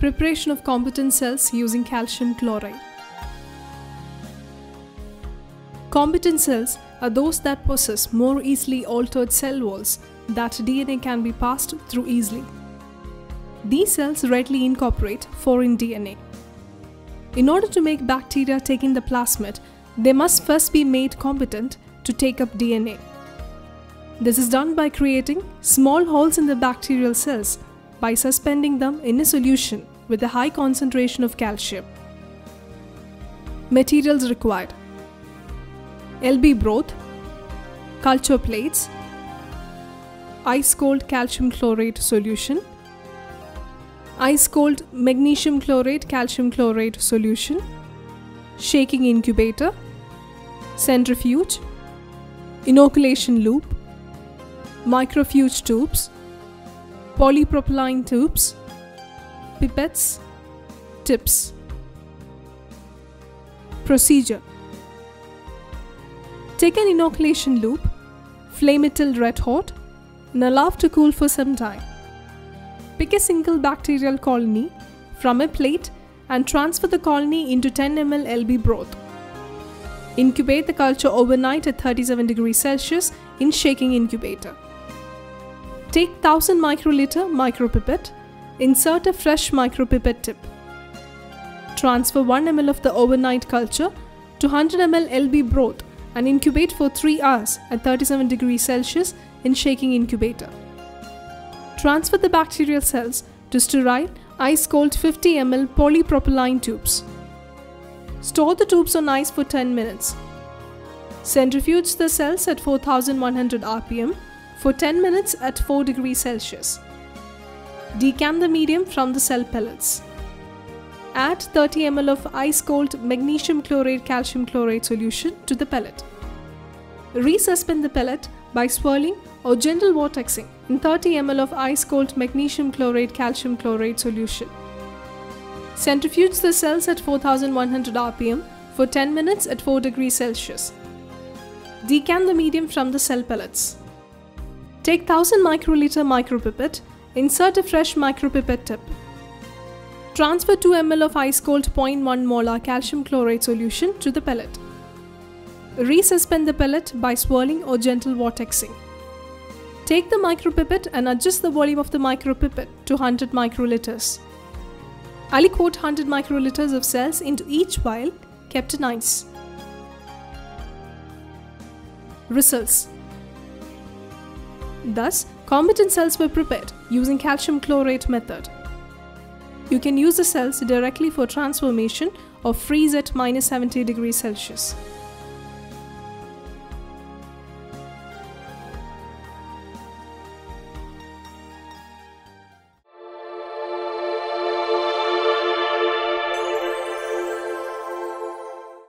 Preparation of competent cells using calcium chloride. Competent cells are those that possess more easily altered cell walls that DNA can be passed through easily. These cells readily incorporate foreign DNA. In order to make bacteria taking the plasmid, they must first be made competent to take up DNA. This is done by creating small holes in the bacterial cells by suspending them in a solution with a high concentration of calcium. Materials required LB broth, culture plates, ice cold calcium chloride solution, ice cold magnesium chloride calcium chloride solution, shaking incubator, centrifuge, inoculation loop, microfuge tubes, polypropylene tubes, pipettes, tips. Procedure Take an inoculation loop, flame it till red hot, and allow to cool for some time. Pick a single bacterial colony from a plate and transfer the colony into 10 ml LB broth. Incubate the culture overnight at 37 degrees Celsius in shaking incubator. Take 1000 microliter micropipette, insert a fresh micropipette tip. Transfer 1 ml of the overnight culture to 100 ml LB broth and incubate for 3 hours at 37 degrees Celsius in shaking incubator. Transfer the bacterial cells to sterile ice cold 50 ml polypropylene tubes. Store the tubes on ice for 10 minutes. Centrifuge the cells at 4100 rpm for 10 minutes at 4 degrees Celsius. Decant the medium from the cell pellets. Add 30 ml of ice cold magnesium chloride calcium chloride solution to the pellet. Resuspend the pellet by swirling or gentle vortexing in 30 ml of ice cold magnesium chloride calcium chloride solution. Centrifuge the cells at 4100 rpm for 10 minutes at 4 degrees Celsius. Decant the medium from the cell pellets. Take 1000 microliter micropipette, insert a fresh micropipette tip. Transfer 2 ml of ice cold 0.1 molar calcium chloride solution to the pellet. Resuspend the pellet by swirling or gentle vortexing. Take the micropipette and adjust the volume of the micropipette to 100 microliters. Aliquot 100 microliters of cells into each vial kept in ice. Results Thus, competent cells were prepared using calcium chlorate method. You can use the cells directly for transformation or freeze at minus 70 degrees Celsius.